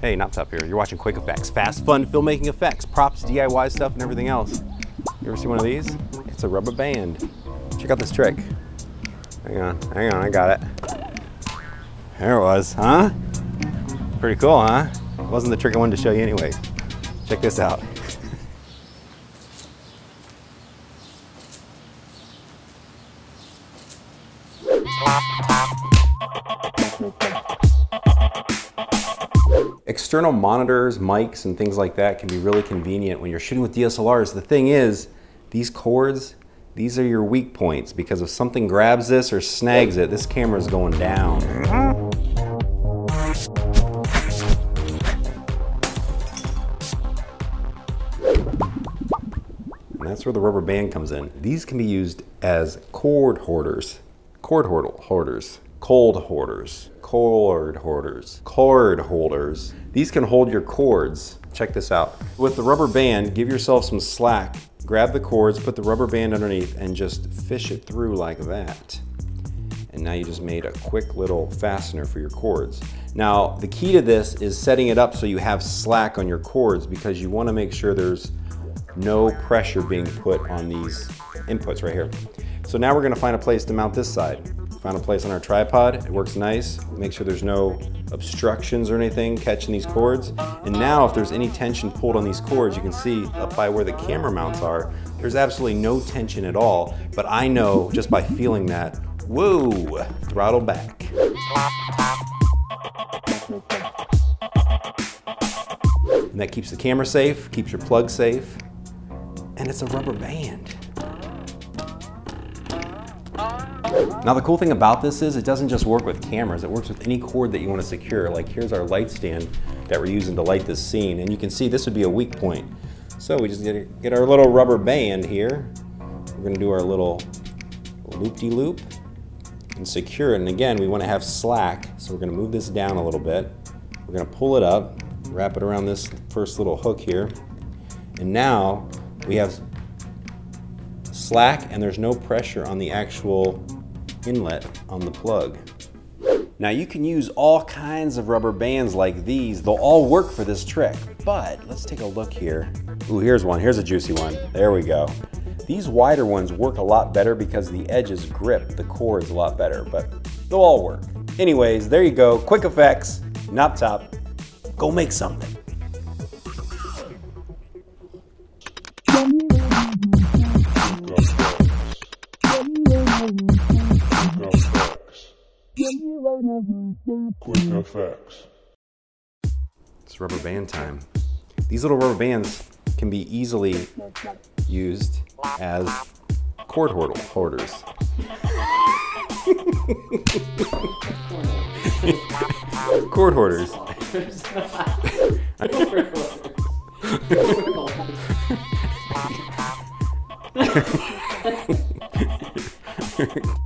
Hey, Knoptop here. You're watching Quick Effects, fast, fun filmmaking effects, props, DIY stuff, and everything else. You ever see one of these? It's a rubber band. Check out this trick. Hang on, hang on, I got it. There it was, huh? Pretty cool, huh? It wasn't the trick I wanted to show you anyway. Check this out. External monitors, mics, and things like that can be really convenient when you're shooting with DSLRs. The thing is, these cords, these are your weak points because if something grabs this or snags it, this camera is going down. And that's where the rubber band comes in. These can be used as cord hoarders, cord hoarders, cold hoarders, cord holders. cord holders. These can hold your cords. Check this out. With the rubber band, give yourself some slack. Grab the cords, put the rubber band underneath, and just fish it through like that. And now you just made a quick little fastener for your cords. Now, the key to this is setting it up so you have slack on your cords because you wanna make sure there's no pressure being put on these inputs right here. So now we're gonna find a place to mount this side. Found a place on our tripod, it works nice. Make sure there's no obstructions or anything catching these cords. And now if there's any tension pulled on these cords, you can see up by where the camera mounts are, there's absolutely no tension at all. But I know just by feeling that, whoa, throttle back. And that keeps the camera safe, keeps your plug safe, and it's a rubber band. Now the cool thing about this is it doesn't just work with cameras, it works with any cord that you want to secure. Like here's our light stand that we're using to light this scene, and you can see this would be a weak point. So we just get, our little rubber band here. We're gonna do our little loop-de-loop -loop and secure it. And again, we wanna have slack, so we're gonna move this down a little bit. We're gonna pull it up, wrap it around this first little hook here. And now we have slack and there's no pressure on the actual inlet on the plug. Now you can use all kinds of rubber bands like these. They'll all work for this trick, but let's take a look here. Ooh, here's one, here's a juicy one. There we go. These wider ones work a lot better because the edges grip the cords a lot better, but they'll all work. Anyways, there you go, quick effects, Knoptop. Go make something. Quick effects. It's rubber band time. These little rubber bands can be easily used as cord hoarders. cord hoarders.